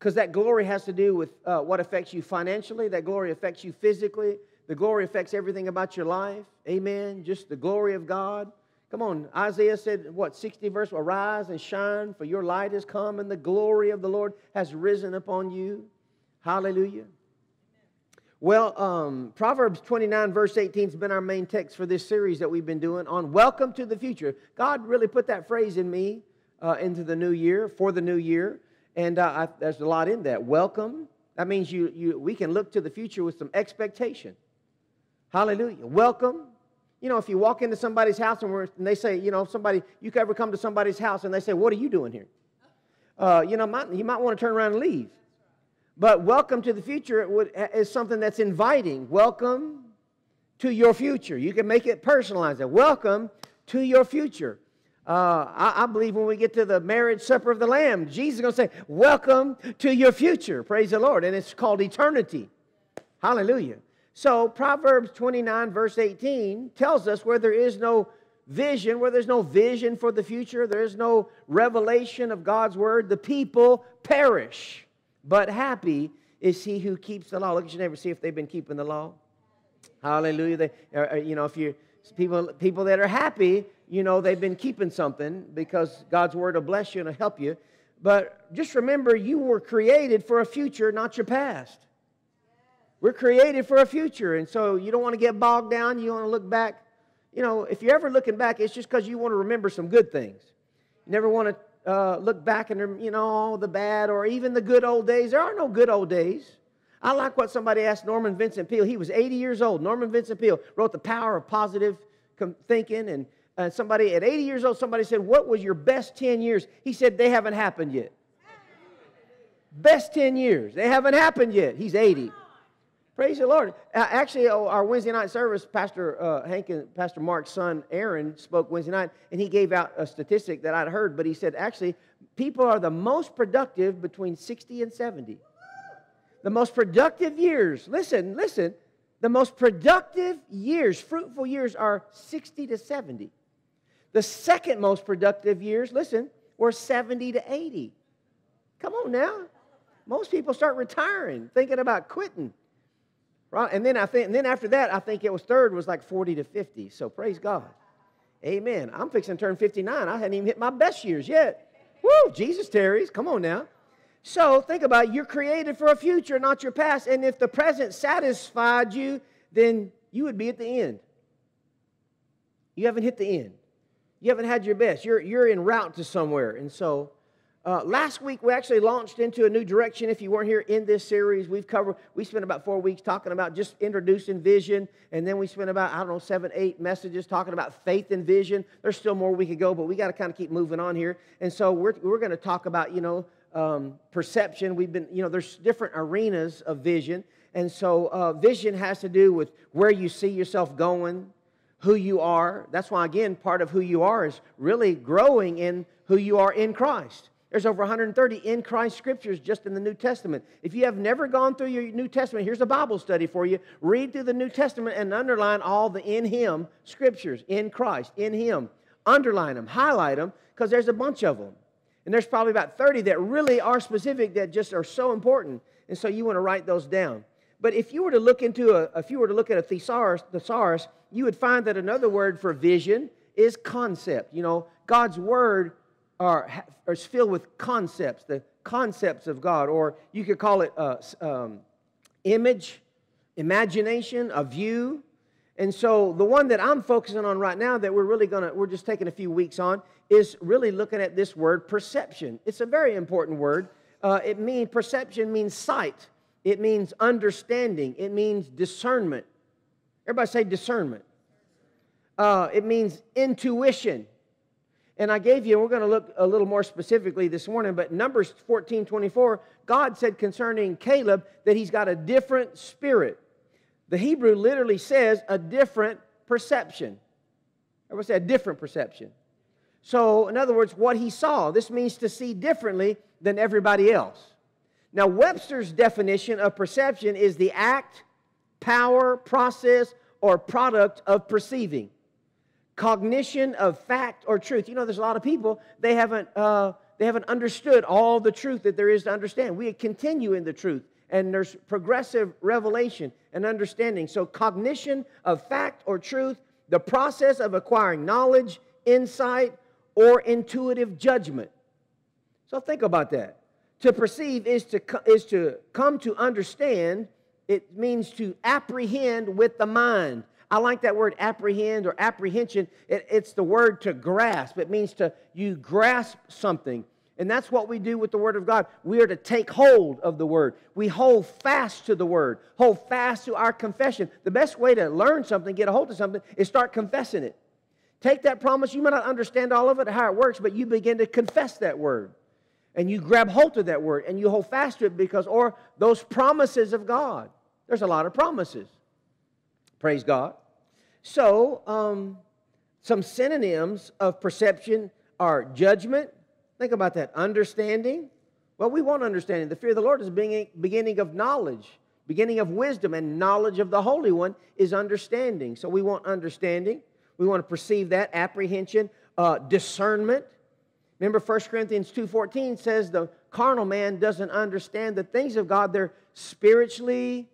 because that glory has to do with uh, what affects you financially, that glory affects you physically, the glory affects everything about your life. Amen. Just the glory of God. Come on, Isaiah said, what, 60 verse, arise and shine, for your light has come, and the glory of the Lord has risen upon you. Hallelujah. Well, um, Proverbs 29, verse 18 has been our main text for this series that we've been doing on welcome to the future. God really put that phrase in me uh, into the new year, for the new year. And uh, I, there's a lot in that. Welcome. That means you, you, we can look to the future with some expectation. Hallelujah. Welcome. You know, if you walk into somebody's house and, and they say, you know, somebody, you ever come to somebody's house and they say, what are you doing here? Uh, you know, might, you might want to turn around and leave. But welcome to the future is something that's inviting. Welcome to your future. You can make it personalized. Welcome to your future. Uh, I, I, believe when we get to the marriage supper of the Lamb, Jesus is going to say, Welcome to your future. Praise the Lord. And it's called eternity. Hallelujah. So, Proverbs 29, verse 18, tells us where there is no vision, where there's no vision for the future, there is no revelation of God's word, the people perish. But happy is he who keeps the law. Look at your neighbor, see if they've been keeping the law. Hallelujah. They, or, or, you know, if you people people that are happy, you know, they've been keeping something because God's word will bless you and help you. But just remember, you were created for a future, not your past. We're created for a future, and so you don't want to get bogged down. You want to look back. You know, if you're ever looking back, it's just because you want to remember some good things. You never want to uh, look back and, you know, the bad or even the good old days. There are no good old days. I like what somebody asked Norman Vincent Peale. He was 80 years old. Norman Vincent Peale wrote The Power of Positive Thinking. And uh, somebody at 80 years old, somebody said, What was your best 10 years? He said, They haven't happened yet. Best 10 years. They haven't happened yet. He's 80. Praise the Lord. Uh, actually, oh, our Wednesday night service, Pastor uh, Hank and Pastor Mark's son Aaron spoke Wednesday night, and he gave out a statistic that I'd heard, but he said actually, people are the most productive between 60 and 70. The most productive years, listen, listen, the most productive years, fruitful years, are 60 to 70. The second most productive years, listen, were 70 to 80. Come on now. Most people start retiring, thinking about quitting. Right? And then I think, and then after that, I think it was third was like 40 to 50. So praise God. Amen. I'm fixing to turn 59. I hadn't even hit my best years yet. Woo, Jesus tarries. Come on now. So think about it. You're created for a future, not your past. And if the present satisfied you, then you would be at the end. You haven't hit the end. You haven't had your best. You're, you're en route to somewhere. And so uh, last week, we actually launched into a new direction. If you weren't here in this series, we've covered, we spent about four weeks talking about just introducing vision. And then we spent about, I don't know, seven, eight messages talking about faith and vision. There's still more we could go, but we got to kind of keep moving on here. And so we're, we're going to talk about, you know, um, perception. We've been, you know, there's different arenas of vision. And so uh, vision has to do with where you see yourself going, who you are. That's why, again, part of who you are is really growing in who you are in Christ. There's over 130 in Christ scriptures just in the New Testament. If you have never gone through your New Testament, here's a Bible study for you. Read through the New Testament and underline all the in Him scriptures, in Christ, in Him. Underline them, highlight them, because there's a bunch of them. And there's probably about 30 that really are specific that just are so important. And so you want to write those down. But if you were to look into a, if you were to look at a thesaurus, thesaurus, you would find that another word for vision is concept. You know, God's word are, are filled with concepts, the concepts of God, or you could call it uh, um, image, imagination, a view. And so the one that I'm focusing on right now that we're really going to, we're just taking a few weeks on, is really looking at this word perception. It's a very important word. Uh, it means, perception means sight. It means understanding. It means discernment. Everybody say discernment. Uh, it means intuition. And I gave you, we're going to look a little more specifically this morning, but Numbers 14 24, God said concerning Caleb that he's got a different spirit. The Hebrew literally says a different perception. Everybody say a different perception. So, in other words, what he saw, this means to see differently than everybody else. Now, Webster's definition of perception is the act, power, process, or product of perceiving cognition of fact or truth. You know, there's a lot of people, they haven't, uh, they haven't understood all the truth that there is to understand. We continue in the truth, and there's progressive revelation and understanding. So, cognition of fact or truth, the process of acquiring knowledge, insight, or intuitive judgment. So, think about that. To perceive is to, is to come to understand, it means to apprehend with the mind. I like that word apprehend or apprehension. It, it's the word to grasp. It means to you grasp something. And that's what we do with the Word of God. We are to take hold of the Word. We hold fast to the Word, hold fast to our confession. The best way to learn something, get a hold of something, is start confessing it. Take that promise. You may not understand all of it, how it works, but you begin to confess that Word. And you grab hold of that Word and you hold fast to it because, or those promises of God. There's a lot of promises. Praise God. So, um, some synonyms of perception are judgment. Think about that. Understanding. Well, we want understanding. The fear of the Lord is beginning of knowledge, beginning of wisdom, and knowledge of the Holy One is understanding. So we want understanding. We want to perceive that apprehension, uh, discernment. Remember 1 Corinthians 2.14 says the carnal man doesn't understand the things of God. They're spiritually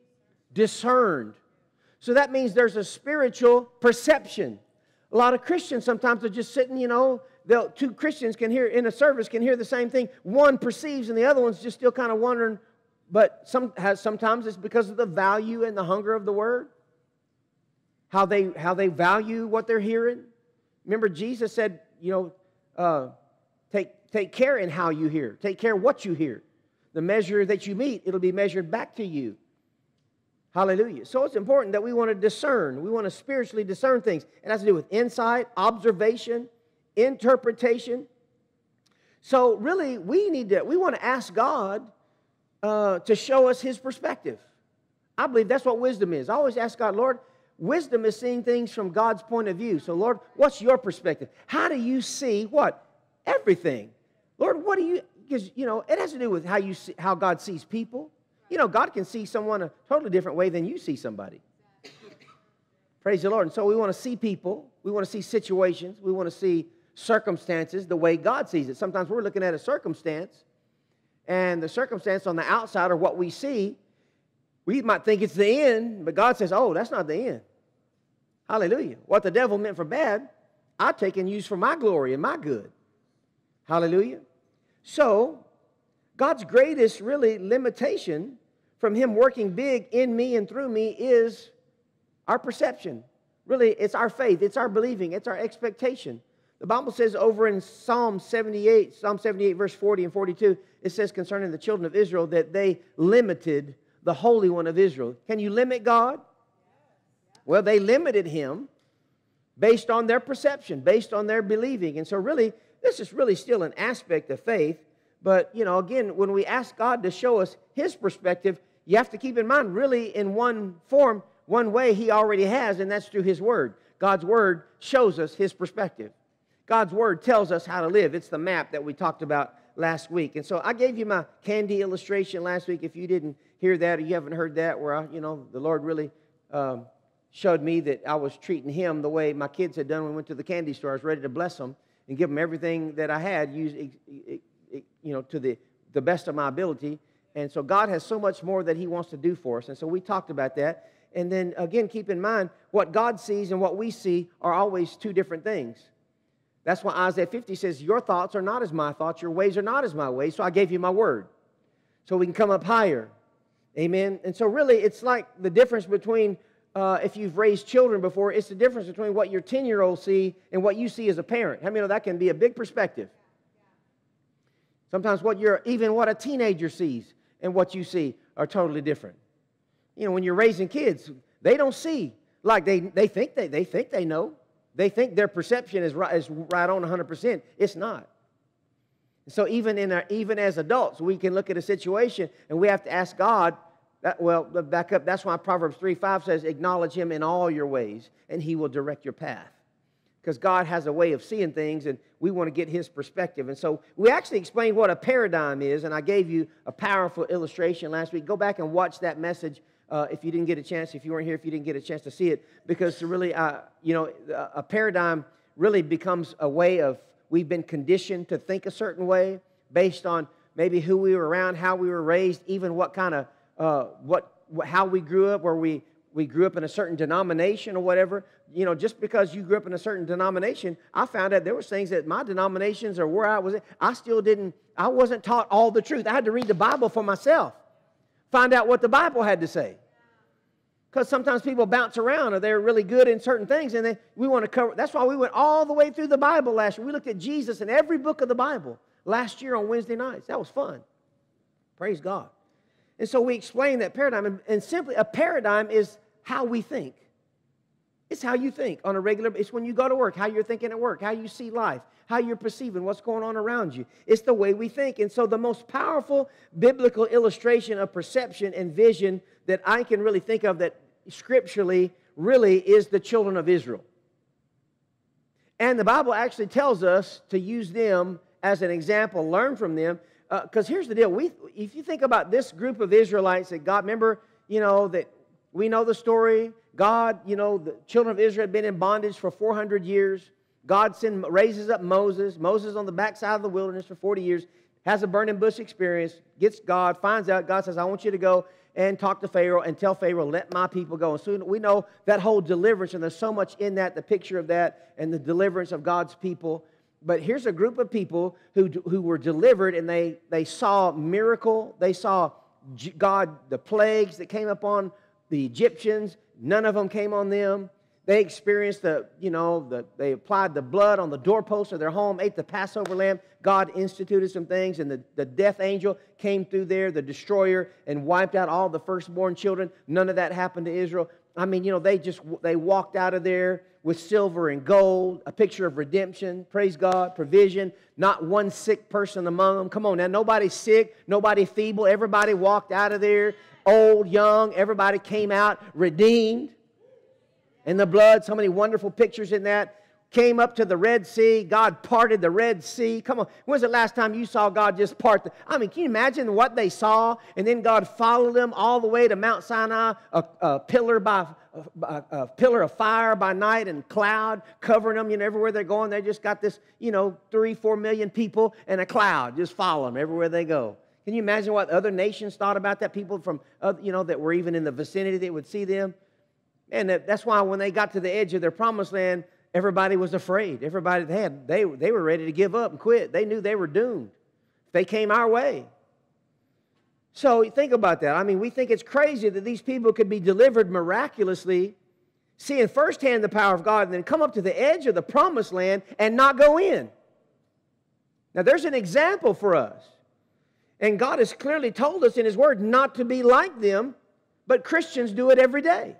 discerned. So that means there's a spiritual perception. A lot of Christians sometimes are just sitting, you know, two Christians can hear in a service can hear the same thing. One perceives and the other one's just still kind of wondering. But some has, sometimes it's because of the value and the hunger of the word. How they how they value what they're hearing. Remember, Jesus said, you know, uh, take take care in how you hear. Take care what you hear. The measure that you meet, it'll be measured back to you. Hallelujah. So it's important that we want to discern. We want to spiritually discern things. It has to do with insight, observation, interpretation. So really, we need to, we want to ask God uh, to show us his perspective. I believe that's what wisdom is. I always ask God, Lord, wisdom is seeing things from God's point of view. So, Lord, what's your perspective? How do you see what? Everything. Lord, what do you, because, you know, it has to do with how you see, how God sees people. You know, God can see someone a totally different way than you see somebody. Praise the Lord. And so we want to see people, we want to see situations, we want to see circumstances the way God sees it. Sometimes we're looking at a circumstance, and the circumstance on the outside or what we see, we might think it's the end, but God says, oh, that's not the end. Hallelujah. What the devil meant for bad, I take and use for my glory and my good. Hallelujah. So, God's greatest, really, limitation from Him working big in me and through me is our perception. Really, it's our faith, it's our believing, it's our expectation. The Bible says over in Psalm 78, Psalm 78, verse 40 and 42, it says concerning the children of Israel that they limited the Holy One of Israel. Can you limit God? Well, they limited him based on their perception, based on their believing. And so, really, this is really still an aspect of faith. But, you know, again, when we ask God to show us his perspective, you have to keep in mind, really, in one form, one way he already has, and that's through his word. God's word shows us his perspective. God's word tells us how to live. It's the map that we talked about last week. And so I gave you my candy illustration last week. If you didn't hear that or you haven't heard that, where I, you know the Lord really um, showed me that I was treating Him the way my kids had done when we went to the candy store. I was ready to bless them and give them everything that I had, you know to the the best of my ability. And so God has so much more that He wants to do for us. And so we talked about that. And then again, keep in mind what God sees and what we see are always two different things. That's why Isaiah 50 says, Your thoughts are not as my thoughts, your ways are not as my ways, so I gave you my word. So we can come up higher. Amen. And so, really, it's like the difference between uh, if you've raised children before, it's the difference between what your 10 year old see and what you see as a parent. How I many know that can be a big perspective? Sometimes what you're, even what a teenager sees and what you see are totally different. You know, when you're raising kids, they don't see like they, they think they, they think they know. They think their perception is right, is right on 100%. It's not. So even, in our, even as adults, we can look at a situation and we have to ask God, that, well, back up. That's why Proverbs 3 5 says, Acknowledge him in all your ways, and he will direct your path. Because God has a way of seeing things, and we want to get his perspective. And so we actually explained what a paradigm is, and I gave you a powerful illustration last week. Go back and watch that message uh, if you didn't get a chance, if you weren't here, if you didn't get a chance to see it, because to really, uh, you know, a paradigm really becomes a way of we've been conditioned to think a certain way. based on maybe who we were around, how we were raised, even what kind of, uh, what, how we grew up, where we, we grew up in a certain denomination or whatever. You know, just because you grew up in a certain denomination, I found out there was things that my denominations or where I was, I still didn't, I wasn't taught all the truth. I had to read the Bible for myself, find out what the Bible had to say. Because sometimes people bounce around or they're really good in certain things and then we want to cover. That's why we went all the way through the Bible last year. We looked at Jesus in every book of the Bible last year on Wednesday nights. That was fun. Praise God. And so we explain that paradigm. And, simply, a paradigm is how we think. It's how you think on a regular It's when you go to work, how you're thinking at work, how you see life, how you're perceiving what's going on around you. It's the way we think. And so the most powerful biblical illustration of perception and vision that I can really think of that scripturally really is the children of Israel. And the Bible actually tells us to use them as an example, learn from them. Because uh, here's the deal: we, if you think about this group of Israelites that God, remember, you know that we know the story. God, you know, the children of Israel had been in bondage for 400 years. God send, raises up Moses. Moses on the backside of the wilderness for 40 years, has a burning bush experience, gets God, finds out. God says, I want you to go and talk to Pharaoh and tell Pharaoh, let my people go. And so we know that whole deliverance, and there's so much in that, the picture of that, and the deliverance of God's people. But here's a group of people who, who were delivered, and they, they saw miracle. They saw God, the plagues that came upon the Egyptians. None of them came on them. They experienced the, you know, the, they applied the blood on the doorpost of their home, ate the Passover lamb. God instituted some things, and the, the death angel came through there, the destroyer, and wiped out all the firstborn children. None of that happened to Israel. I mean, you know, they just they walked out of there with silver and gold, a picture of redemption, praise God, provision, not one sick person among them. Come on now, nobody sick, nobody feeble, everybody walked out of there, old, young, everybody came out redeemed in the blood. So many wonderful pictures in that. Came up to the Red Sea. God parted the Red Sea. Come on. When was the last time you saw God just part the. I mean, can you imagine what they saw? And then God followed them all the way to Mount Sinai, a, a pillar by a, a, pillar of fire by night and cloud covering them. You know, everywhere they're going, they just got this, you know, three, four million people and a cloud just follow them everywhere they go. Can you imagine what other nations thought about that? People from, other, you know, that were even in the vicinity that would see them. And that's why when they got to the edge of their promised land, everybody was afraid. Everybody they had, they, they were ready to give up and quit. They knew they were doomed. They came our way. So think about that. I mean, we think it's crazy that these people could be delivered miraculously, seeing firsthand the power of God, and then come up to the edge of the promised land and not go in. Now, there's an example for us. And God has clearly told us in His Word not to be like them, but Christians do it every day.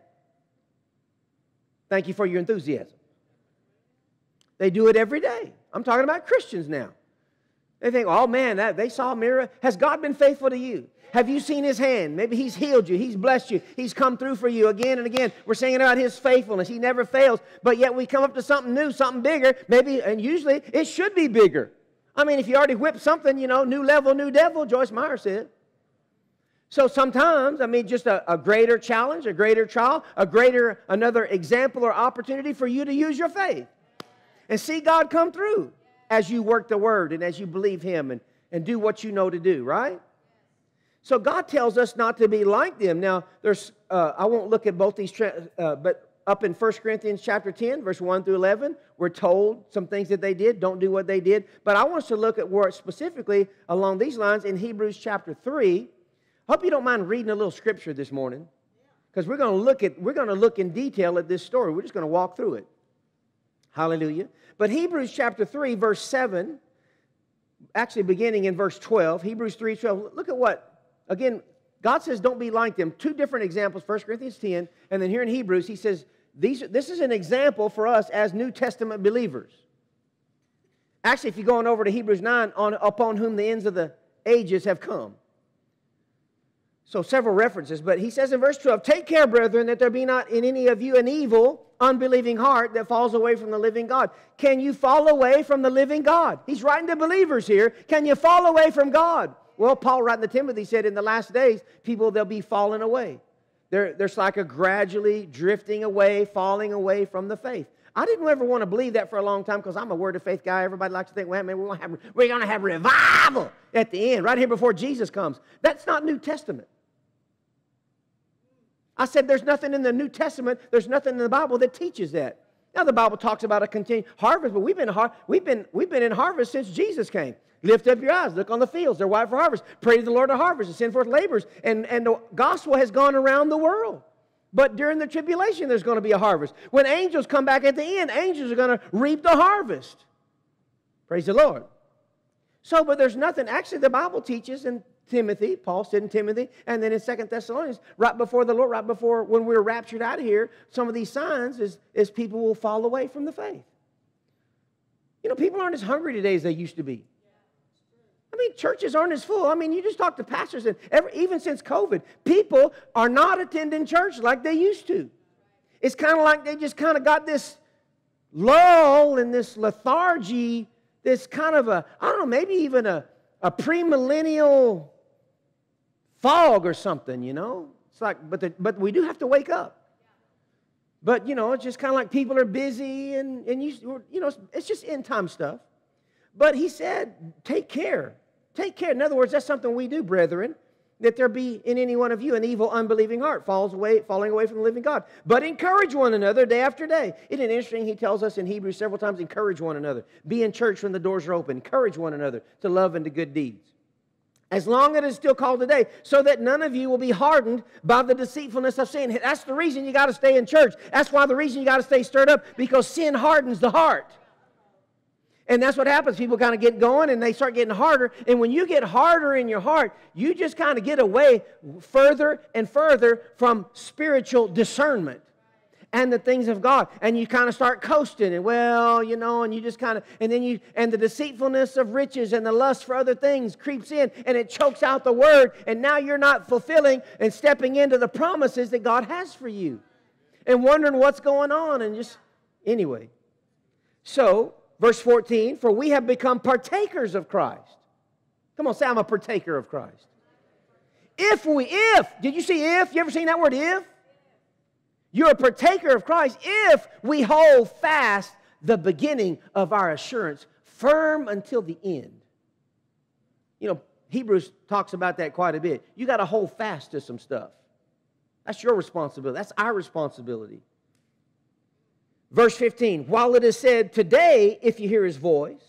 Thank you for your enthusiasm. They do it every day. I'm talking about Christians now. They think, oh man, that, they saw a. Has God been faithful to you? Have you seen his hand? Maybe he's healed you. He's blessed you. He's come through for you again and again. We're singing about his faithfulness. He never fails. But yet we come up to something new, something bigger. Maybe, and usually it should be bigger. I mean, if you already whipped something, you know, new level, new devil, Joyce Meyer said. So sometimes, I mean, just a, a, greater challenge, a greater trial, a greater, another example or opportunity for you to use your faith and see God come through as you work the word and as you believe Him and, and do what you know to do, right? So God tells us not to be like them. Now, there's, uh, I won't look at both these, tra- uh, but up in 1 Corinthians chapter 10, verse 1 through 11, we're told some things that they did, don't do what they did. But I want us to look at where specifically along these lines in Hebrews chapter 3, Hope you don't mind reading a little scripture this morning because we're going to look at we're going to look in detail at this story. We're just going to walk through it. Hallelujah. But Hebrews chapter 3 verse 7 actually beginning in verse 12, Hebrews 3 12. Look at what again God says don't be like them. Two different examples, 1 Corinthians 10 and then here in Hebrews he says these, this is an example for us as New Testament believers. Actually, if you're going over to Hebrews 9, on, upon whom the ends of the ages have come. So, several references, but he says in verse 12, Take care, brethren, that there be not in any of you an evil, unbelieving heart that falls away from the living God. Can you fall away from the living God? He's writing to believers here. Can you fall away from God? Well, Paul writing to Timothy said in the last days, people, they'll be falling away. There, there's like a gradually drifting away, falling away from the faith. I didn't ever want to believe that for a long time because I'm a word of faith guy. Everybody likes to think, well, man, we're going to have revival at the end, right here before Jesus comes. That's not New Testament. I said there's nothing in the New Testament, there's nothing in the Bible that teaches that. Now the Bible talks about a continued harvest, but we've been, we've, been, we've been in harvest since Jesus came. Lift up your eyes, look on the fields, they're white for harvest. Pray to the Lord of harvest and send forth laborers. And, and the gospel has gone around the world. But during the tribulation, there's going to be a harvest. When angels come back at the end, angels are going to reap the harvest. Praise the Lord. So, but there's nothing, actually, the Bible teaches, and Timothy, Paul said in Timothy, and then in Second Thessalonians, right before the Lord, right before when we are raptured out of here, some of these signs is, is people will fall away from the faith. You know, people aren't as hungry today as they used to be. I mean, churches aren't as full. I mean, you just talk to pastors, and every, even since COVID, people are not attending church like they used to. It's kind of like they just kind of got this lull and this lethargy, this kind of a, I don't know, maybe even a, a premillennial fog or something, you know? It's like, but, the, but we do have to wake up. But, you know, it's just kind of like people are busy and, and you, you know, it's just end time stuff. But he said, take care. Take care. In other words, that's something we do, brethren, that there be in any one of you an evil, unbelieving heart, falls away, falling away from the living God. But encourage one another day after day. Isn't it interesting? He tells us in Hebrews several times, encourage one another. Be in church when the doors are open. Encourage one another to love and to good deeds. As long as it is still called today, so that none of you will be hardened by the deceitfulness of sin. That's the reason you got to stay in church. That's why the reason you got to stay stirred up, because sin hardens the heart. And that's what happens. People kind of get going and they start getting harder. And when you get harder in your heart, you just kind of get away further and further from spiritual discernment and the things of God. And you kind of start coasting and, well, you know, and you just kind of, and then you, and the deceitfulness of riches and the lust for other things creeps in and it chokes out the word. And now you're not fulfilling and stepping into the promises that God has for you and wondering what's going on. And just, anyway. So, Verse 14, for we have become partakers of Christ. Come on, say, I'm a partaker of Christ. If we, if, did you see if? You ever seen that word if? You're a partaker of Christ if we hold fast the beginning of our assurance firm until the end. You know, Hebrews talks about that quite a bit. You got to hold fast to some stuff. That's your responsibility. That's our responsibility. Verse 15, while it is said, Today, if you hear his voice,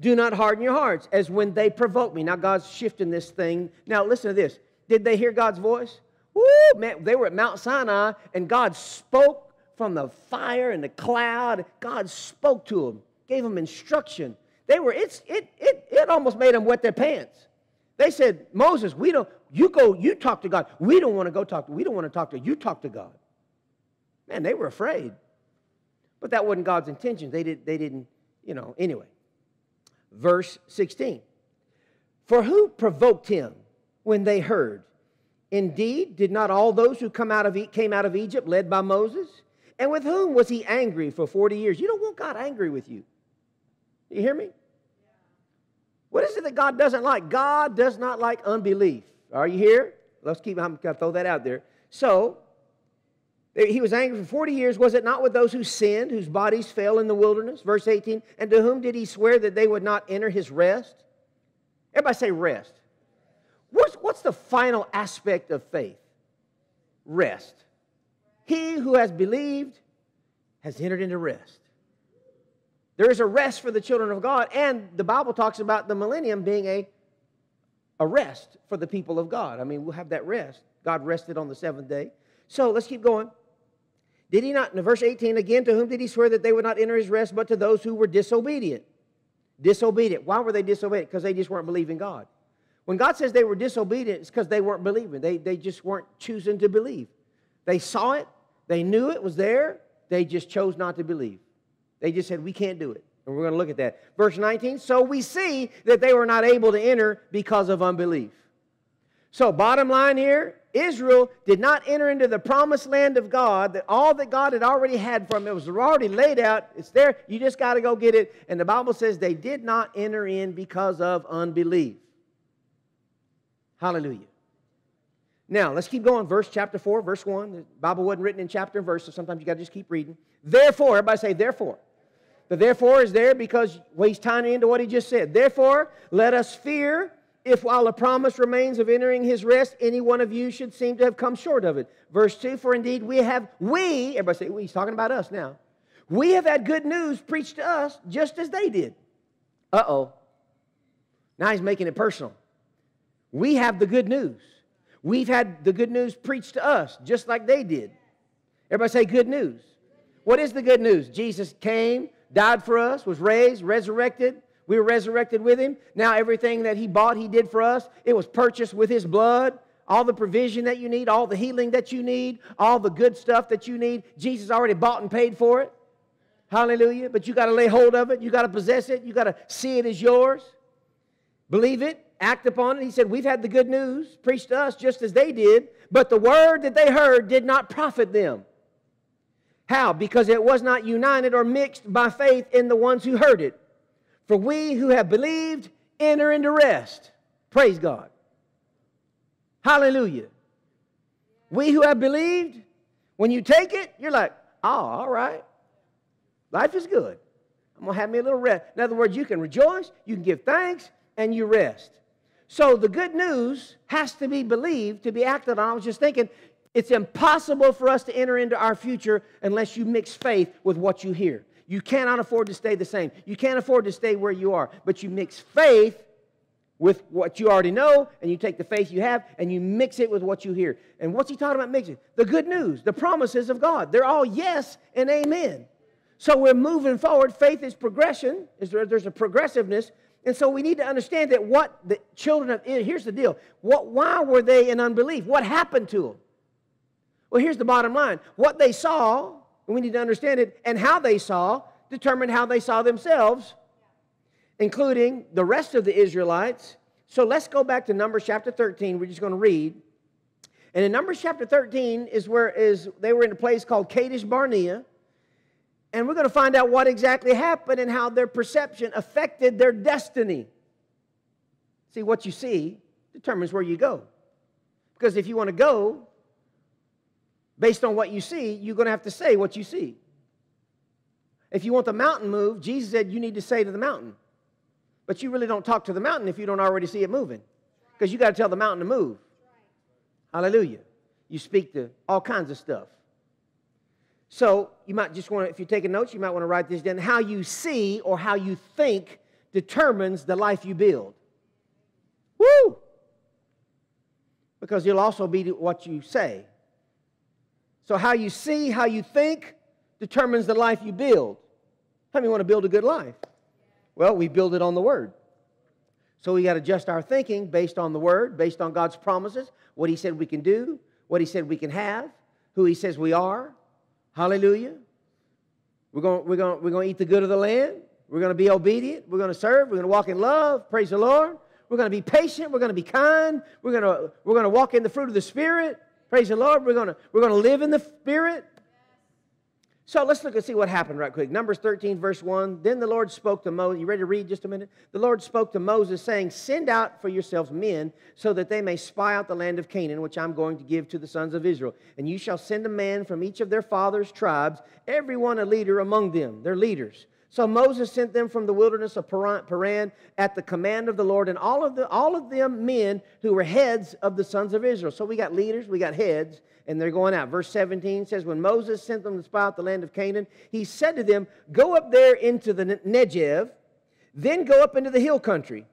do not harden your hearts, as when they provoke me. Now, God's shifting this thing. Now, listen to this. Did they hear God's voice? Woo, man, they were at Mount Sinai, and God spoke from the fire and the cloud. God spoke to them, gave them instruction. They were, it's, it, it, it almost made them wet their pants. They said, Moses, we don't, you go, you talk to God. We don't want to go talk to, we don't want to talk to you, talk to God. Man, they were afraid. But that wasn't God's intention. They, did, they didn't, you know, anyway. Verse 16. For who provoked him when they heard? Indeed, did not all those who come out of, came out of Egypt led by Moses? And with whom was he angry for 40 years? You don't want God angry with you. You hear me? What is it that God doesn't like? God does not like unbelief. Are you here? Let's keep, I'm going to throw that out there. So, eh, he was angry for 40 years. Was it not with those who sinned, whose bodies fell in the wilderness? Verse 18. And to whom did he swear that they would not enter his rest? Everybody say rest. What's, what's the final aspect of faith? Rest. He who has believed has entered into rest. There is a rest for the children of God, and the Bible talks about the millennium being a, a rest for the people of God. I mean, we'll have that rest. God rested on the seventh day. So let's keep going. Did he not, in verse 18 again, to whom did he swear that they would not enter his rest but to those who were disobedient? Disobedient. Why were they disobedient? Because they just weren't believing God. When God says they were disobedient, it's because they weren't believing. They, they just weren't choosing to believe. They saw it, they knew it was there, they just chose not to believe. They just said, We can't do it. And we're going to look at that. Verse 19 So we see that they were not able to enter because of unbelief. So, bottom line here Israel did not enter into the promised land of God, that all that God had already had for them, it was already laid out. It's there. You just got to go get it. And the Bible says they did not enter in because of unbelief. Hallelujah. Now, let's keep going. Verse chapter 4, verse 1. The Bible wasn't written in chapter and verse, so sometimes you got to just keep reading. Therefore, everybody say, therefore. The therefore is there because well, he's tying into what he just said. Therefore, let us fear if while a promise remains of entering his rest, any one of you should seem to have come short of it. Verse 2 For indeed we have, we, everybody say, he's talking about us now. We have had good news preached to us just as they did. Uh oh. Now he's making it personal. We have the good news. We've had the good news preached to us just like they did. Everybody say good news. What is the good news? Jesus came, died for us, was raised, resurrected. We were resurrected with him. Now everything that he bought, he did for us. It was purchased with his blood. All the provision that you need, all the healing that you need, all the good stuff that you need, Jesus already bought and paid for it. Hallelujah. But you got to lay hold of it. You got to possess it. You got to see it as yours. Believe it, act upon it. He said, We've had the good news preached to us just as they did, but the word that they heard did not profit them. How? Because it was not united or mixed by faith in the ones who heard it. For we who have believed enter into rest. Praise God. Hallelujah. We who have believed, when you take it, you're like, oh, all right. Life is good. I'm going to have me a little rest. In other words, you can rejoice, you can give thanks, and you rest. So the good news has to be believed to be acted on. I was just thinking, it's impossible for us to enter into our future unless you mix faith with what you hear. You cannot afford to stay the same. You can't afford to stay where you are, but you mix faith with what you already know, and you take the faith you have and you mix it with what you hear. And what's he talking about mixing? The good news, the promises of God. They're all yes and amen. So we're moving forward. Faith is progression. There's a progressiveness and so we need to understand that what the children of Israel, here's the deal. What, why were they in unbelief? What happened to them? Well, here's the bottom line. What they saw, we need to understand it, and how they saw determined how they saw themselves, including the rest of the Israelites. So let's go back to Numbers chapter 13. We're just going to read. And in Numbers chapter 13 is where is they were in a place called Kadesh Barnea. And we're going to find out what exactly happened and how their perception affected their destiny. See, what you see determines where you go. Because if you want to go based on what you see, you're going to have to say what you see. If you want the mountain moved, Jesus said you need to say to the mountain. But you really don't talk to the mountain if you don't already see it moving. Because you got to tell the mountain to move. Hallelujah. You speak to all kinds of stuff. So you might just want to, if you're taking notes, you might want to write this down. How you see or how you think determines the life you build. Woo! Because you'll also be what you say. So how you see, how you think determines the life you build. How many want to build a good life? Well, we build it on the Word. So we got to adjust our thinking based on the Word, based on God's promises, what He said we can do, what He said we can have, who He says we are, Hallelujah. We're going, we're, gonna, we're to eat the good of the land. We're going to be obedient. We're going to serve. We're going to walk in love. Praise the Lord. We're going to be patient. We're going to be kind. We're going to, we're going to walk in the fruit of the Spirit. Praise the Lord. We're going to, we're going to live in the Spirit. So let's look and see what happened right quick. Numbers 13, verse 1. Then the Lord spoke to Moses. You ready to read just a minute? The Lord spoke to Moses, saying, Send out for yourselves men, so that they may spy out the land of Canaan, which I'm going to give to the sons of Israel. And you shall send a man from each of their fathers' tribes, every one a leader among them. They're leaders. So Moses sent them from the wilderness of Paran at the command of the Lord, and all of, the, all of them men who were heads of the sons of Israel. So we got leaders, we got heads, and they're going out. Verse 17 says, When Moses sent them to spy out the land of Canaan, he said to them, Go up there into the Negev, then go up into the hill country,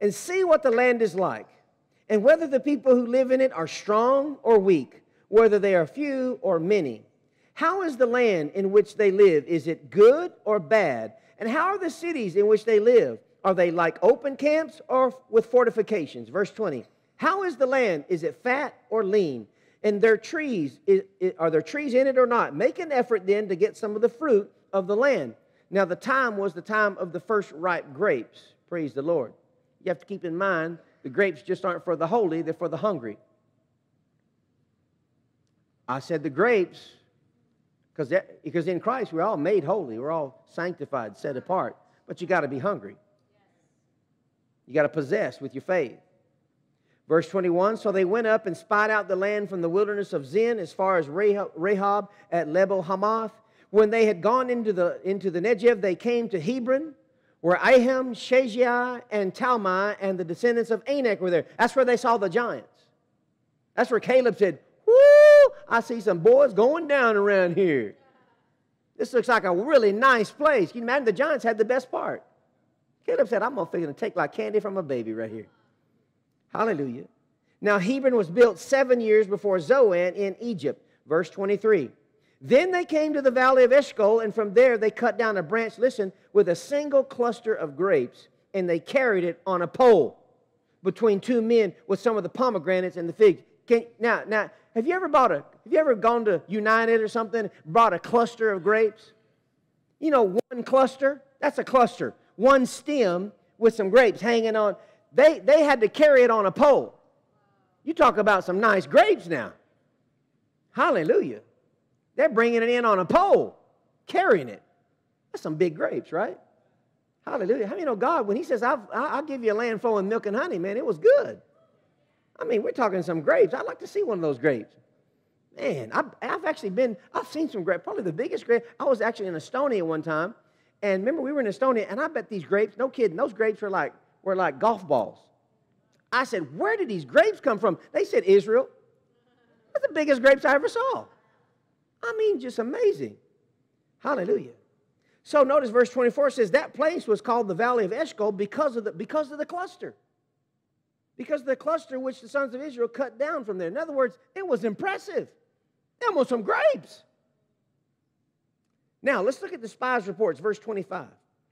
and see what the land is like, and whether the people who live in it are strong or weak, whether they are few or many. How is the land in which they live? Is it good or bad? And how are the cities in which they live? Are they like open camps or with fortifications? Verse 20. How is the land? Is it fat or lean? And their trees, are there trees in it or not? Make an effort then to get some of the fruit of the land. Now, the time was the time of the first ripe grapes. Praise the Lord. You have to keep in mind the grapes just aren't for the holy, they're for the hungry. I said the grapes because, because in Christ, we're all made holy. We're all sanctified, set apart. But you got to be hungry. You got to possess with your faith. Verse 21 So they went up and spied out the land from the wilderness of Zin as far as Rehob at Lebo Hamath. When they had gone into the, into the Negev, they came to Hebron, where Ahiman, Sheshai, and Talmai and the descendants of Anak were there. That's where they saw the giants. That's where Caleb said, Woo, I see some boys going down around here. This looks like a really nice place. Can you imagine the giants had the best part? Caleb said, I'm going to take like candy from a baby right here. Hallelujah. Now, Hebron was built seven years before Zoan in Egypt. Verse 23. Then they came to the valley of Eshcol, and from there they cut down a branch, listen, with a single cluster of grapes, and they carried it on a pole between two men with some of the pomegranates and the figs. Can, now, now, have you ever bought a, have you ever gone to United or something, bought a cluster of grapes? You know, one cluster, that's a cluster. One stem with some grapes hanging on. They, they had to carry it on a pole. You talk about some nice grapes now. Hallelujah. They're bringing it in on a pole, carrying it. That's some big grapes, right? Hallelujah. How many know God, when He says, I'll, I'll give you a land flowing milk and honey, man, it was good. I mean, we're talking some grapes. I'd like to see one of those grapes. Man, I've, I've actually been, I've seen some grapes, probably the biggest grape. I was actually in Estonia one time, and remember, we were in Estonia, and I bet these grapes, no kidding, those grapes were like, were like golf balls. I said, Where did these grapes come from? They said, Israel. That's the biggest grapes I ever saw. I mean, just amazing. Hallelujah. So notice verse 24 says that place was called the Valley of Eshcol because of the, because of the cluster. Because of the cluster which the sons of Israel cut down from there. In other words, it was impressive. Almost some grapes. Now, let's look at the spies' reports, verse 25.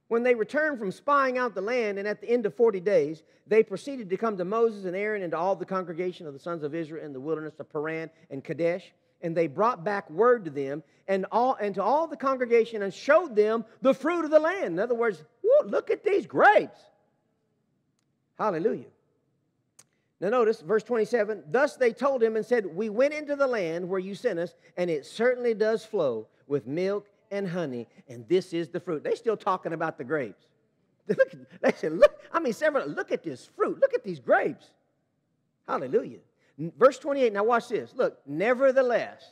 When they returned from spying out the land, and at the end of 40 days, they proceeded to come to Moses and Aaron and to all the congregation of the sons of Israel in the wilderness of Paran and Kadesh and they brought back word to them and, all, and to all the congregation and showed them the fruit of the land. In other words, look at these grapes. Hallelujah. Now, notice verse 27 Thus they told him and said, We went into the land where you sent us, and it certainly does flow with milk and honey, and this is the fruit. They're still talking about the grapes. Look, they said, Look, I mean, several, look at this fruit. Look at these grapes. Hallelujah. Verse 28, now watch this. Look, nevertheless,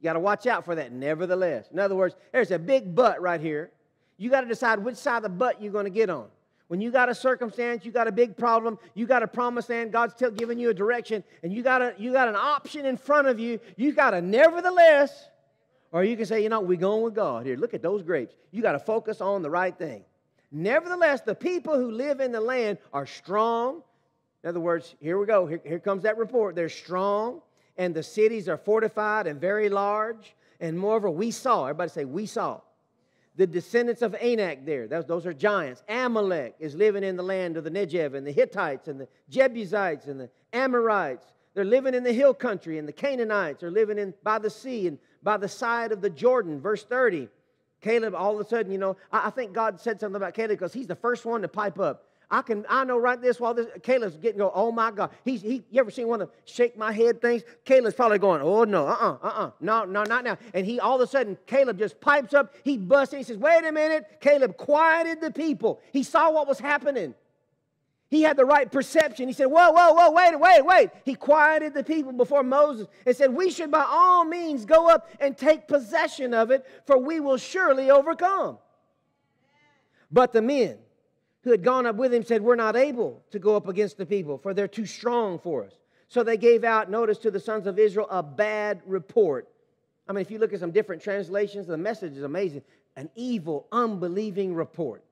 you got to watch out for that, nevertheless. In other words, there's a big but right here. You got to decide which side of the butt you're going to get on. When you got a circumstance, you got a big problem, you got a promise land, God's still giving you a direction, and you got, a, you got an option in front of you, you got a nevertheless, or you can say, you know, we're going with God here. Look at those grapes. You got to focus on the right thing. Nevertheless, the people who live in the land are strong, in other words, here we go. Here, here comes that report. They're strong, and the cities are fortified and very large. And moreover, we saw, everybody say, we saw. The descendants of Anak there, those, those are giants. Amalek is living in the land of the Negev and the Hittites and the Jebusites and the Amorites. They're living in the hill country, and the Canaanites are living in by the sea and by the side of the Jordan. Verse 30. Caleb, all of a sudden, you know, I, I think God said something about Caleb because he's the first one to pipe up. I can I know right this while this Caleb's getting go, oh my God. He's he you ever seen one of them shake my head things? Caleb's probably going, oh no, uh-uh, uh-uh, no, no, not now. And he all of a sudden, Caleb just pipes up, he busts in, he says, wait a minute. Caleb quieted the people. He saw what was happening. He had the right perception. He said, Whoa, whoa, whoa, wait, wait, wait. He quieted the people before Moses and said, We should by all means go up and take possession of it, for we will surely overcome. But the men, who had gone up with him said, We're not able to go up against the people, for they're too strong for us. So they gave out notice to the sons of Israel a bad report. I mean, if you look at some different translations, the message is amazing. An evil, unbelieving report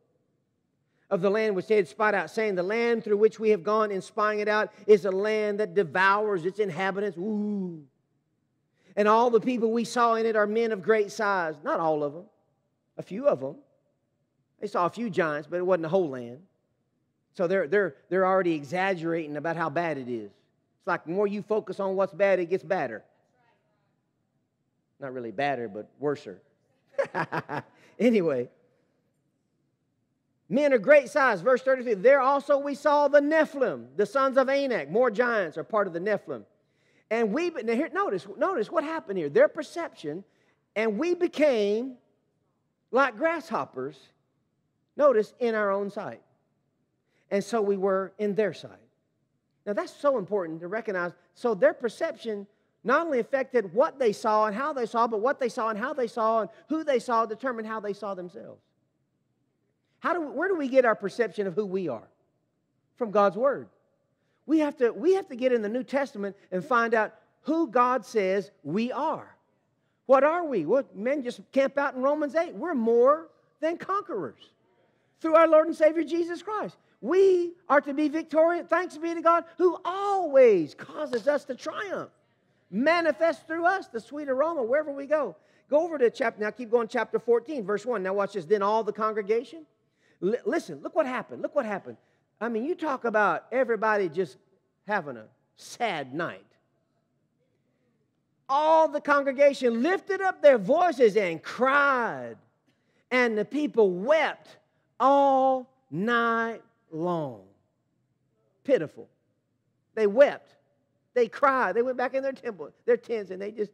of the land which they had spied out, saying, The land through which we have gone in spying it out is a land that devours its inhabitants. Ooh. And all the people we saw in it are men of great size. Not all of them, a few of them. They saw a few giants, but it wasn't the whole land. So they're, they're, they're already exaggerating about how bad it is. It's like the more you focus on what's bad, it gets badder. Not really badder, but worser. anyway, men of great size, verse 33. There also we saw the Nephilim, the sons of Anak. More giants are part of the Nephilim. And we, now here, notice, notice what happened here. Their perception, and we became like grasshoppers Notice, in our own sight. And so we were in their sight. Now, that's so important to recognize. So, their perception not only affected what they saw and how they saw, but what they saw and how they saw and who they saw determined how they saw themselves. How do, where do we get our perception of who we are? From God's Word. We have, to, we have to get in the New Testament and find out who God says we are. What are we? Well, men just camp out in Romans 8. We're more than conquerors through our Lord and Savior Jesus Christ. We are to be victorious. Thanks be to God who always causes us to triumph. Manifest through us the sweet aroma wherever we go. Go over to chapter, now keep going, chapter 14, verse 1. Now watch this. Then all the congregation. L- listen, look what happened. Look what happened. I mean, you talk about everybody just having a sad night. All the congregation lifted up their voices and cried, and the people wept all night long. Pitiful. They wept. They cried. They went back in their temple, their tents, and they just,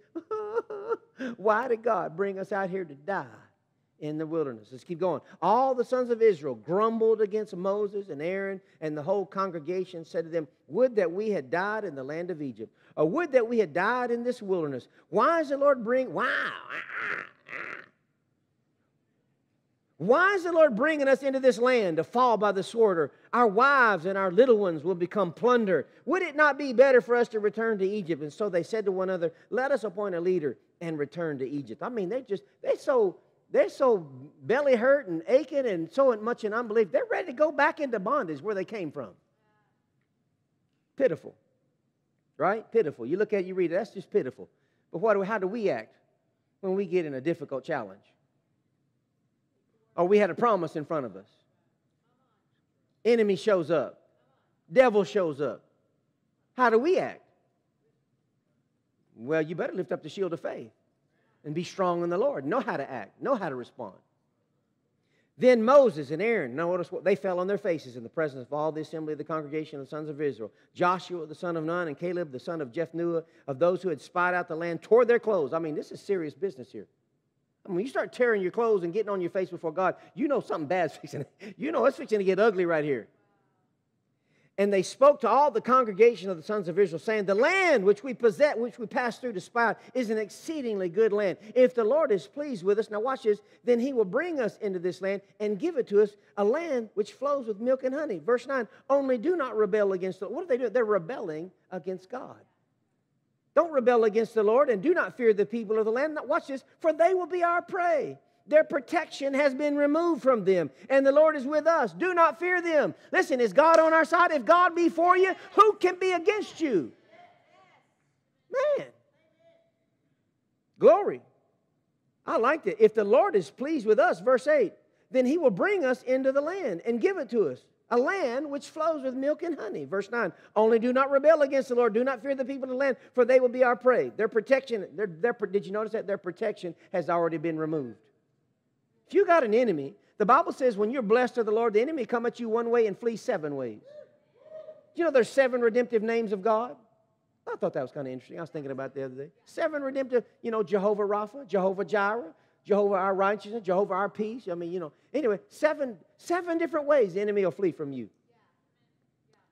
why did God bring us out here to die in the wilderness? Let's keep going. All the sons of Israel grumbled against Moses and Aaron, and the whole congregation said to them, Would that we had died in the land of Egypt, or would that we had died in this wilderness. Why is the Lord bring, wow, why is the Lord bringing us into this land to fall by the sword? Or our wives and our little ones will become plunder. Would it not be better for us to return to Egypt? And so they said to one another, Let us appoint a leader and return to Egypt. I mean, they just, they're so, they're so belly hurt and aching and so much in unbelief. They're ready to go back into bondage where they came from. Pitiful. Right? Pitiful. You look at it, you read it, that's just pitiful. But what, how do we act when we get in a difficult challenge? or we had a promise in front of us. Enemy shows up, devil shows up. How do we act? Well, you better lift up the shield of faith and be strong in the Lord. Know how to act, know how to respond. Then Moses and Aaron, notice what they fell on their faces in the presence of all the assembly of the congregation of the sons of Israel. Joshua, the son of Nun, and Caleb, the son of Jephunneh, of those who had spied out the land, tore their clothes. I mean, this is serious business here. I mean, when you start tearing your clothes and getting on your face before God, you know something bad's fixing. You know it's fixing to get ugly right here. And they spoke to all the congregation of the sons of Israel, saying, The land which we possess, which we passed through to spy, is an exceedingly good land. If the Lord is pleased with us, now watch this, then he will bring us into this land and give it to us, a land which flows with milk and honey. Verse 9, only do not rebel against the What are they doing? They're rebelling against God. Don't rebel against the Lord and do not fear the people of the land. Now, watch this, for they will be our prey. Their protection has been removed from them, and the Lord is with us. Do not fear them. Listen, is God on our side? If God be for you, who can be against you? Man. Glory. I liked it. If the Lord is pleased with us, verse 8, then he will bring us into the land and give it to us a land which flows with milk and honey. Verse 9, only do not rebel against the Lord. Do not fear the people of the land, for they will be our prey. Their protection, their, their, did you notice that? Their protection has already been removed. If you got an enemy, the Bible says when you're blessed of the Lord, the enemy come at you one way and flee seven ways. You know there's seven redemptive names of God? I thought that was kind of interesting. I was thinking about the other day. Seven redemptive, you know, Jehovah Rapha, Jehovah Jireh, Jehovah our righteousness, Jehovah our peace. I mean, you know, anyway, seven, seven different ways the enemy will flee from you.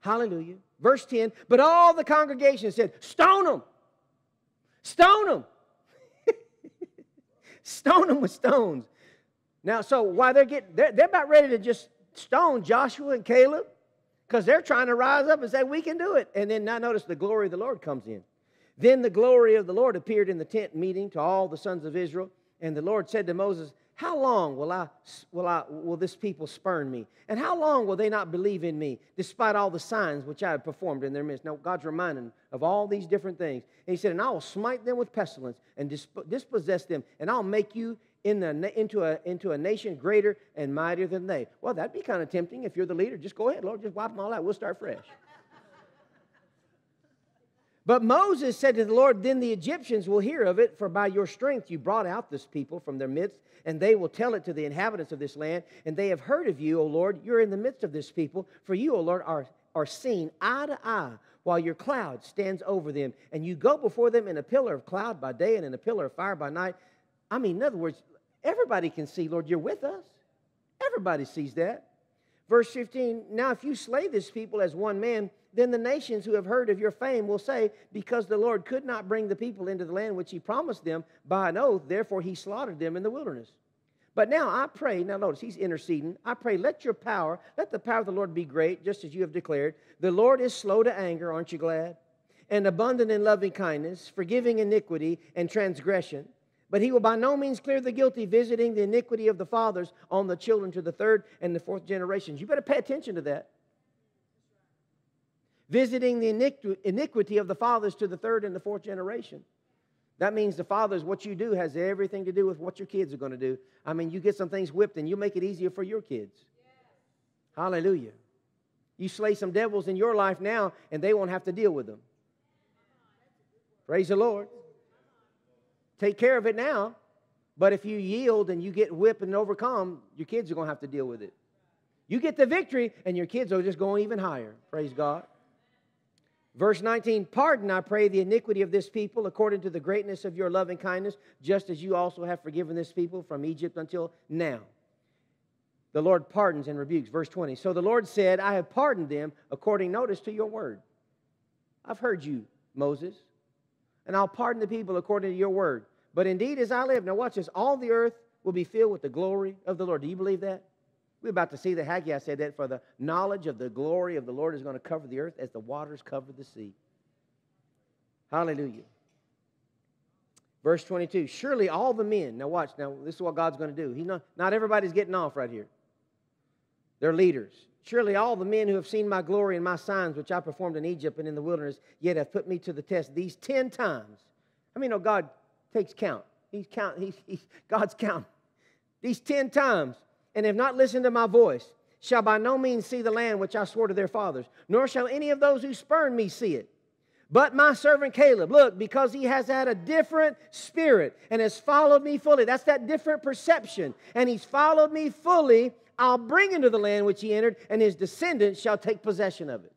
Hallelujah. Verse 10, but all the congregation said, Stone them. Stone them. stone them with stones. Now, so while they're getting, they're, they're about ready to just stone Joshua and Caleb because they're trying to rise up and say, We can do it. And then now notice the glory of the Lord comes in. Then the glory of the Lord appeared in the tent meeting to all the sons of Israel. And the Lord said to Moses, How long will, I, will, I, will this people spurn me? And how long will they not believe in me, despite all the signs which I have performed in their midst? Now, God's reminding of all these different things. And He said, And I will smite them with pestilence and dispossess them, and I'll make you in the, into, a, into a nation greater and mightier than they. Well, that'd be kind of tempting if you're the leader. Just go ahead, Lord, just wipe them all out. We'll start fresh. But Moses said to the Lord, Then the Egyptians will hear of it, for by your strength you brought out this people from their midst, and they will tell it to the inhabitants of this land. And they have heard of you, O Lord. You're in the midst of this people, for you, O Lord, are, are seen eye to eye, while your cloud stands over them. And you go before them in a pillar of cloud by day and in a pillar of fire by night. I mean, in other words, everybody can see, Lord, you're with us. Everybody sees that. Verse 15 Now, if you slay this people as one man, then the nations who have heard of your fame will say, Because the Lord could not bring the people into the land which he promised them by an oath, therefore he slaughtered them in the wilderness. But now I pray, now notice he's interceding. I pray, let your power, let the power of the Lord be great, just as you have declared. The Lord is slow to anger, aren't you glad? And abundant in loving kindness, forgiving iniquity and transgression. But he will by no means clear the guilty, visiting the iniquity of the fathers on the children to the third and the fourth generations. You better pay attention to that. Visiting the iniquity of the fathers to the third and the fourth generation. That means the fathers, what you do has everything to do with what your kids are going to do. I mean, you get some things whipped and you make it easier for your kids. Hallelujah. You slay some devils in your life now and they won't have to deal with them. Praise the Lord. Take care of it now. But if you yield and you get whipped and overcome, your kids are going to have to deal with it. You get the victory, and your kids are just going even higher. Praise God. Verse 19, pardon, I pray, the iniquity of this people according to the greatness of your loving kindness, just as you also have forgiven this people from Egypt until now. The Lord pardons and rebukes. Verse 20, so the Lord said, I have pardoned them according, notice, to your word. I've heard you, Moses, and I'll pardon the people according to your word. But indeed, as I live, now watch this, all the earth will be filled with the glory of the Lord. Do you believe that? We're about to see that Haggai said that for the knowledge of the glory of the Lord is going to cover the earth as the waters cover the sea. Hallelujah. Verse 22 Surely all the men, now watch, now this is what God's going to do. He not, not everybody's getting off right here. They're leaders. Surely all the men who have seen my glory and my signs, which I performed in Egypt and in the wilderness, yet have put me to the test these 10 times. I mean, no, God takes count. He's count. He's, he's God's count. These 10 times and have not listened to my voice shall by no means see the land which I swore to their fathers, nor shall any of those who spurn me see it. But my servant Caleb, look, because he has had a different spirit and has followed me fully. That's that different perception. And he's followed me fully. I'll bring into the land which he entered, and his descendants shall take possession of it.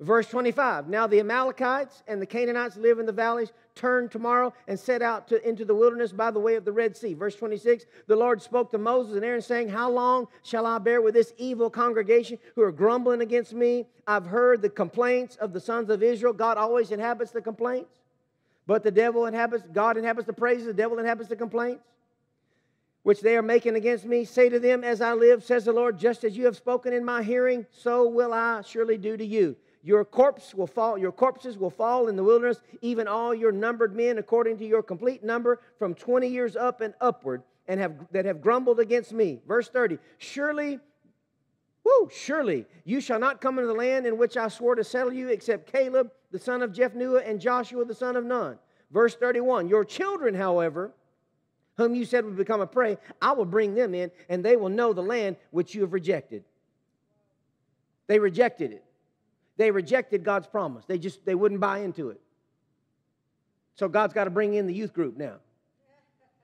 Verse 25 Now the Amalekites and the Canaanites live in the valleys. Turn tomorrow and set out to, into the wilderness by the way of the Red Sea. Verse 26 The Lord spoke to Moses and Aaron, saying, How long shall I bear with this evil congregation who are grumbling against me? I've heard the complaints of the sons of Israel. God always inhabits the complaints. But the devil inhabits, God inhabits the praises, the devil inhabits the complaints which they are making against me. Say to them, As I live, says the Lord, just as you have spoken in my hearing, so will I surely do to you. Your corpse will fall, your corpses will fall in the wilderness, even all your numbered men according to your complete number from 20 years up and upward, and have that have grumbled against me. Verse 30. Surely, whoo, surely you shall not come into the land in which I swore to settle you, except Caleb, the son of Jephunneh, and Joshua, the son of Nun. Verse 31. Your children, however, whom you said would become a prey, I will bring them in, and they will know the land which you have rejected. They rejected it. They rejected God's promise. They just they wouldn't buy into it. So God's got to bring in the youth group now.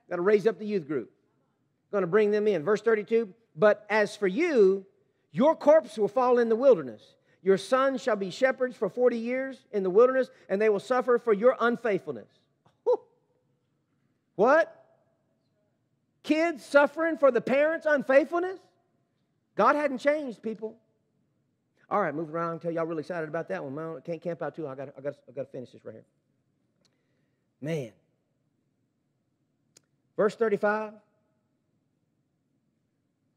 Got to raise up the youth group. Going to bring them in. Verse 32, but as for you, your corpse will fall in the wilderness. Your sons shall be shepherds for 40 years in the wilderness, and they will suffer for your unfaithfulness. What? Kids suffering for the parents' unfaithfulness? God hadn't changed, people. All right, moving around. Tell y'all really excited about that one. I can't camp out too. I got, I got, I got to finish this right here. Man. Verse 35.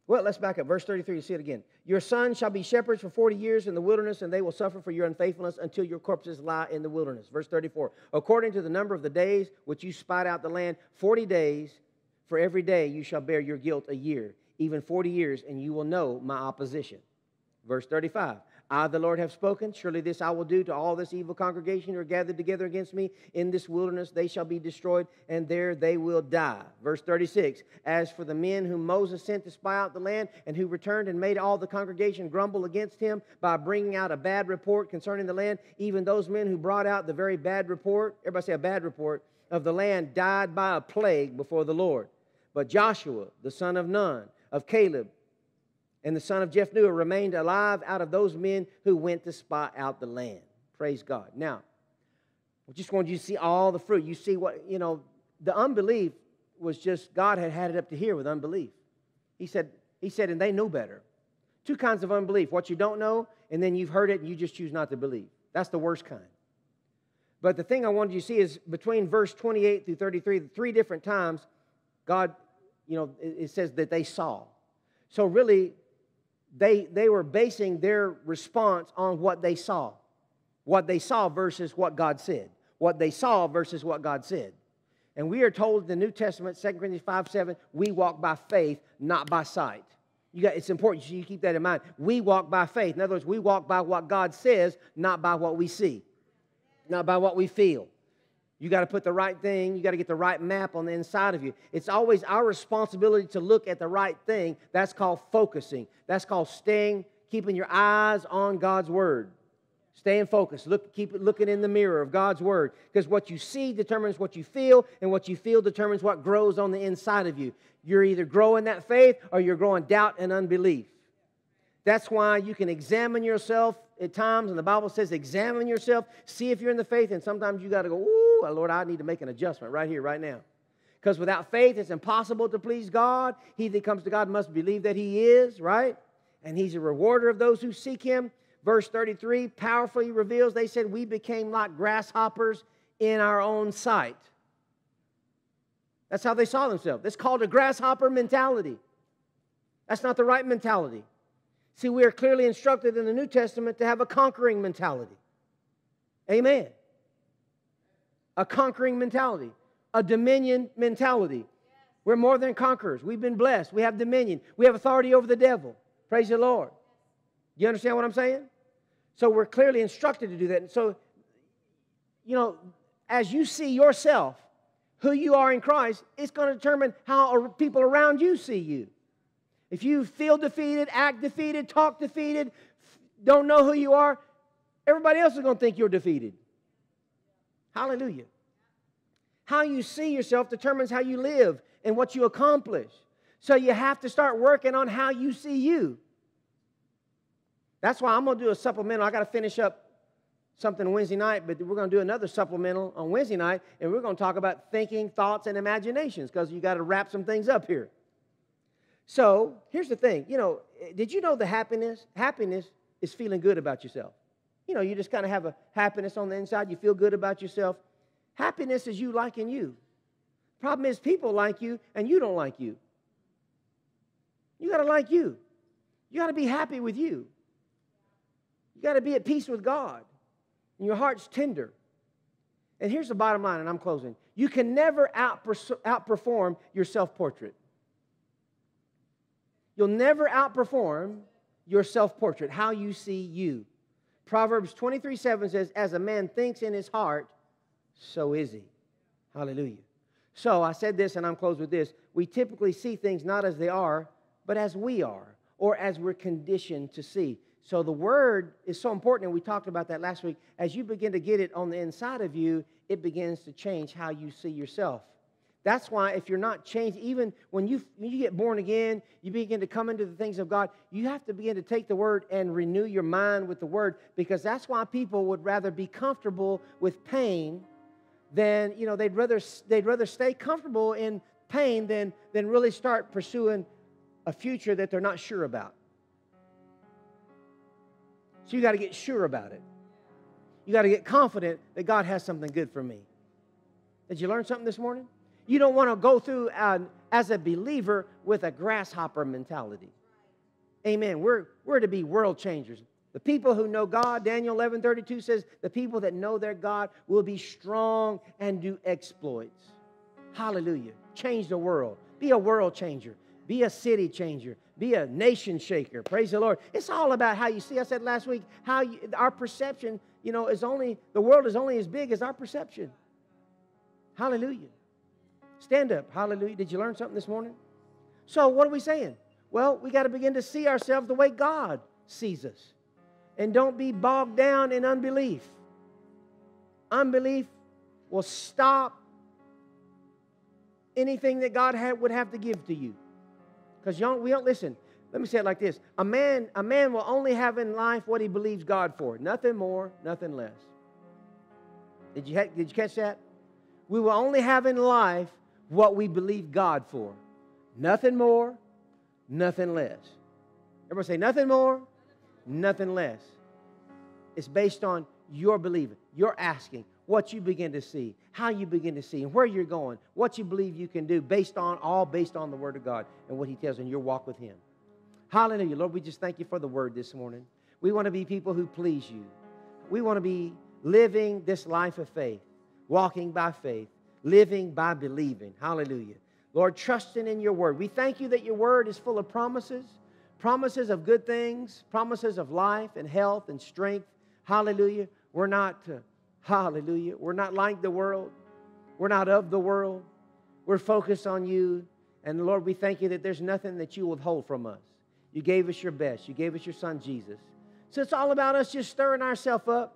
Well, let's back up. Verse 33, you see it again. Your sons shall be shepherds for 40 years in the wilderness, and they will suffer for your unfaithfulness until your corpses lie in the wilderness. Verse 34. According to the number of the days which you spied out the land, 40 days for every day you shall bear your guilt a year, even 40 years, and you will know my opposition. Verse 35 I, the Lord, have spoken. Surely this I will do to all this evil congregation who are gathered together against me in this wilderness. They shall be destroyed, and there they will die. Verse 36 As for the men whom Moses sent to spy out the land, and who returned and made all the congregation grumble against him by bringing out a bad report concerning the land, even those men who brought out the very bad report, everybody say a bad report, of the land died by a plague before the Lord. But Joshua, the son of Nun, of Caleb, and the son of Jephunneh remained alive out of those men who went to spy out the land. Praise God. Now, I just wanted you to see all the fruit. You see what, you know, the unbelief was just, God had had it up to here with unbelief. He said, he said, and they knew better. Two kinds of unbelief what you don't know, and then you've heard it and you just choose not to believe. That's the worst kind. But the thing I wanted you to see is between verse 28 through 33, three different times, God, you know, it says that they saw. So really, they, they were basing their response on what they saw. What they saw versus what God said. What they saw versus what God said. And we are told in the New Testament, 2 Corinthians 5 7, we walk by faith, not by sight. You got, it's important you keep that in mind. We walk by faith. In other words, we walk by what God says, not by what we see, not by what we feel. You got to put the right thing, you got to get the right map on the inside of you. It's always our responsibility to look at the right thing. That's called focusing. That's called staying, keeping your eyes on God's word. Staying focused. Look, keep looking in the mirror of God's word. Because what you see determines what you feel, and what you feel determines what grows on the inside of you. You're either growing that faith or you're growing doubt and unbelief. That's why you can examine yourself at times, and the Bible says, examine yourself, see if you're in the faith, and sometimes you got to go, ooh, uh, Lord, I need to make an adjustment right here, right now. Because without faith, it's impossible to please God. He that comes to God must believe that He is, right? And He's a rewarder of those who seek Him. Verse 33 powerfully reveals, they said, We became like grasshoppers in our own sight. That's how they saw themselves. It's called a grasshopper mentality. That's not the right mentality. See, we are clearly instructed in the New Testament to have a conquering mentality. Amen. A conquering mentality, a dominion mentality. We're more than conquerors. We've been blessed. We have dominion. We have authority over the devil. Praise the Lord. You understand what I'm saying? So we're clearly instructed to do that. And so, you know, as you see yourself, who you are in Christ, it's going to determine how people around you see you. If you feel defeated, act defeated, talk defeated, don't know who you are, everybody else is going to think you're defeated. Hallelujah. How you see yourself determines how you live and what you accomplish. So you have to start working on how you see you. That's why I'm going to do a supplemental. I got to finish up something Wednesday night, but we're going to do another supplemental on Wednesday night, and we're going to talk about thinking, thoughts, and imaginations because you got to wrap some things up here. So here's the thing. You know, eh, did you know the happiness? Happiness is feeling good about yourself. You know, you just kind of have a happiness on the inside. You feel good about yourself. Happiness is you liking you. Problem is, people like you and you don't like you. You got to like you. You got to be happy with you. You got to be at peace with God. And your heart's tender. And here's the bottom line, and I'm closing. You can never outperform your self portrait. You'll never outperform your self portrait, how you see you. Proverbs 23 7 says, As a man thinks in his heart, so is he. Hallelujah. So I said this, and I'm closed with this. We typically see things not as they are, but as we are, or as we're conditioned to see. So the word is so important, and we talked about that last week. As you begin to get it on the inside of you, it begins to change how you see yourself. That's why if you're not changed, even when you, when you get born again, you begin to come into the things of God, you have to begin to take the word and renew your mind with the word because that's why people would rather be comfortable with pain than, you know, they'd rather, they'd rather stay comfortable in pain than, than really start pursuing a future that they're not sure about. So you got to get sure about it. You got to get confident that God has something good for me. Did you learn something this morning? You don't want to go through uh, as a believer with a grasshopper mentality. Amen. We're, we're to be world changers. The people who know God, Daniel 11 32 says, the people that know their God will be strong and do exploits. Hallelujah. Change the world. Be a world changer. Be a city changer. Be a nation shaker. Praise the Lord. It's all about how you see. I said last week, how you, our perception, you know, is only, the world is only as big as our perception. Hallelujah. Stand up. Hallelujah. Did you learn something this morning? So, what are we saying? Well, we got to begin to see ourselves the way God sees us. And don't be bogged down in unbelief. Unbelief will stop anything that God had, would have to give to you. Because we don't listen. Let me say it like this: a man, a man will only have in life what he believes God for. Nothing more, nothing less. Did you, did you catch that? We will only have in life what we believe God for. Nothing more, nothing less. Everybody say, nothing more, nothing less. It's based on your believing, your asking, what you begin to see, how you begin to see, and where you're going, what you believe you can do, based on all based on the Word of God and what He tells in your walk with Him. Hallelujah. Lord, we just thank you for the word this morning. We want to be people who please you. We want to be living this life of faith, walking by faith, living by believing. Hallelujah. Lord, trusting in your word. We thank you that your word is full of promises, promises of good things, promises of life and health and strength. Hallelujah. We're not, uh, hallelujah, we're not like the world. We're not of the world. We're focused on you. And Lord, we thank you that there's nothing that you withhold from us. You gave us your best. You gave us your son, Jesus. So it's all about us just stirring ourselves up.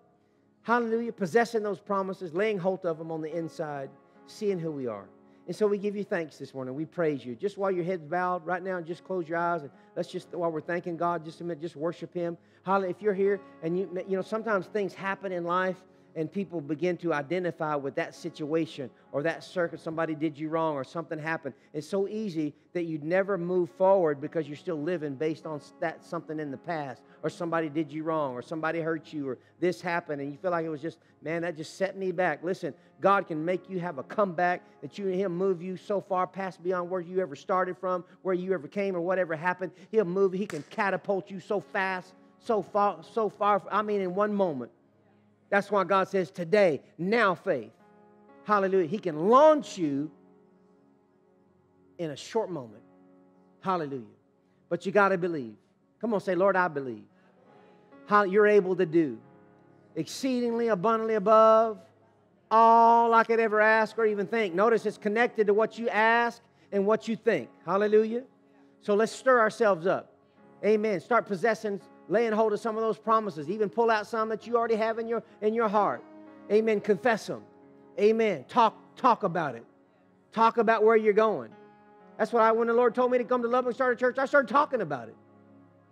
Hallelujah. Possessing those promises, laying hold of them on the inside, seeing who we are. And so we give you thanks this morning. We praise you. Just while your head's bowed right now, just close your eyes and let's just, while we're thanking God, just a minute, just worship Him. Hallelujah. If you're here and you, you know, sometimes things happen in life and people begin to identify with that situation or that circuit, somebody did you wrong or something happened. It's so easy that you never move forward because you're still living based on that something in the past or somebody did you wrong or somebody hurt you or this happened and you feel like it was just, man, that just set me back. Listen, God can make you have a comeback that you and Him move you so far past beyond where you ever started from, where you ever came or whatever happened. He'll move, He can catapult you so fast, so far, so far. I mean, in one moment that's why God says today, now faith. Hallelujah. He can launch you in a short moment. Hallelujah. But you got to believe. Come on, say, Lord, I believe. How you're able to do exceedingly abundantly above all I could ever ask or even think. Notice it's connected to what you ask and what you think. Hallelujah. So let's stir ourselves up. Amen. Start possessing laying hold of some of those promises. Even pull out some that you already have in your, in your heart. Amen. Confess them. Amen. Talk, talk about it. Talk about where you're going. That's why when the Lord told me to come to Lubbock and start a church, I started talking about it.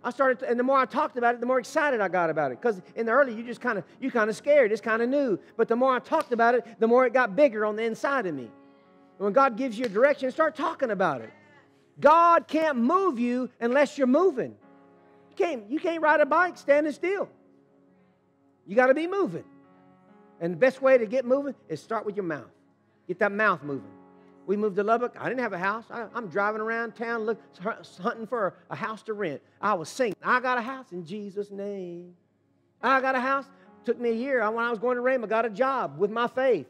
I started, and the more I talked about it, the more excited I got about it. Because in the early, you just kind of, you kind of scared. It's kind of new. But the more I talked about it, the more it got bigger on the inside of me. And when God gives you a direction, start talking about it. God can't move you unless you're moving can't, you can't ride a bike standing still. You got to be moving. And the best way to get moving is start with your mouth. Get that mouth moving. We moved to Lubbock. I didn't have a house. I, am driving around town look, hunting for a house to rent. I was singing, I got a house in Jesus' name. I got a house. Took me a year. When I was going to Rhema, I got a job with my faith.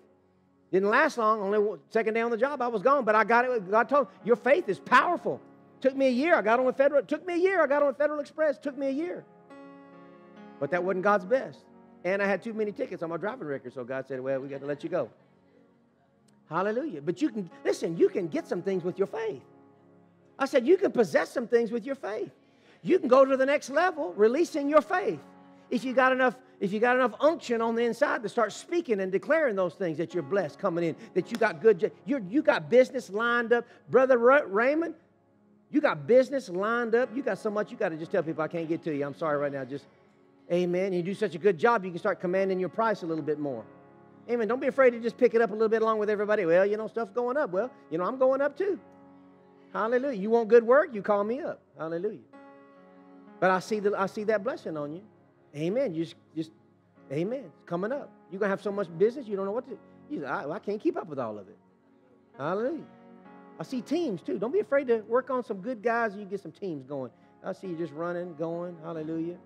Didn't last long. Only second day on the job, I was gone. But I got it. God told me, your faith is powerful. Took me a year. I got on with Federal. Took me a year. I got on with Federal Express. Took me a year. But that wasn't God's best. And I had too many tickets on my driving record, so God said, "Well, we got to let you go." Hallelujah. But you can listen. You can get some things with your faith. I said you can possess some things with your faith. You can go to the next level, releasing your faith. If you got enough, if you got enough unction on the inside to start speaking and declaring those things that you're blessed coming in, that you got good, you you got business lined up, brother Raymond. You got business lined up. You got so much, you got to just tell people, I can't get to you. I'm sorry right now. Just, amen. You do such a good job, you can start commanding your price a little bit more. Amen. Don't be afraid to just pick it up a little bit along with everybody. Well, you know, stuff's going up. Well, you know, I'm going up too. Hallelujah. You want good work? You call me up. Hallelujah. But I see, the, I see that blessing on you. Amen. You just, just amen. It's coming up. You're going to have so much business, you don't know what to do. I, I can't keep up with all of it. Hallelujah. I see teams too. Don't be afraid to work on some good guys and you get some teams going. I see you just running, going. Hallelujah.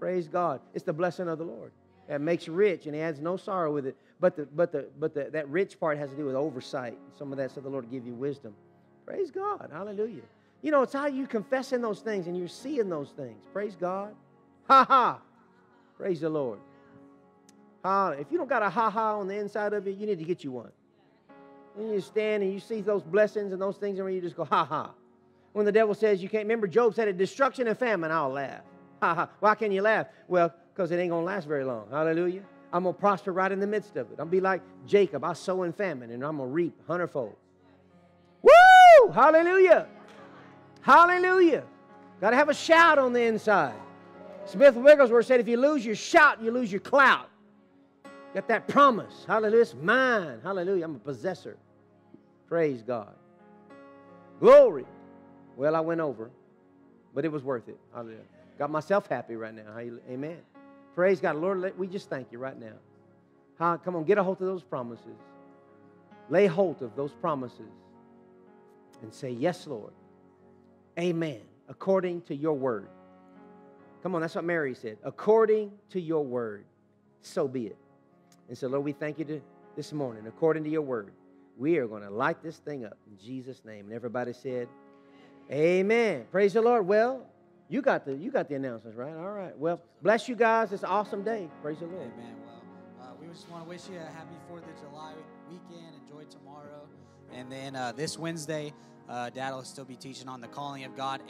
Praise God. It's the blessing of the Lord. That makes rich and adds no sorrow with it. But the but the but the, that rich part has to do with oversight. Some of that so the Lord give you wisdom. Praise God. Hallelujah. You know, it's how you confessing those things and you're seeing those things. Praise God. Ha ha. Praise the Lord. Ha. If you don't got a ha ha on the inside of you, you need to get you one. And you stand and you see those blessings and those things, and you just go, ha ha. When the devil says you can't, remember Job said it, destruction and famine, I'll laugh. Ha ha. Why can you laugh? Well, because it ain't to last very long. Hallelujah. I'm to prosper right in the midst of it. I'm be like Jacob. I sow in famine, and I'm to reap hundredfold. Woo! Hallelujah. Hallelujah. Got to have a shout on the inside. Smith Wigglesworth said, if you lose your shout, you lose your clout. Got that promise. Hallelujah. It's mine. Hallelujah. I'm a possessor. Praise God. Glory. Well, I went over. but it was worth it. Hallelujah. Got myself happy right now. Amen. Praise God. Lord, we just thank you right now. Come on, get a hold of those promises. Lay hold of those promises and say, Yes, Lord. Amen. According to your word. Come on, that's what Mary said. According to your word, so be it. And so, Lord, we thank you to, this morning. According to your word, we are going to light this thing up in Jesus' name. And everybody said, Amen. Praise the Lord. Well, you got the you got the announcements, right? All right. Well, bless you guys. It's an awesome day. Praise the Lord. Amen. Well, uh, we just want to wish you a happy Fourth of July weekend. Enjoy tomorrow, and then uh, this Wednesday, uh, Dad will still be teaching on the calling of God.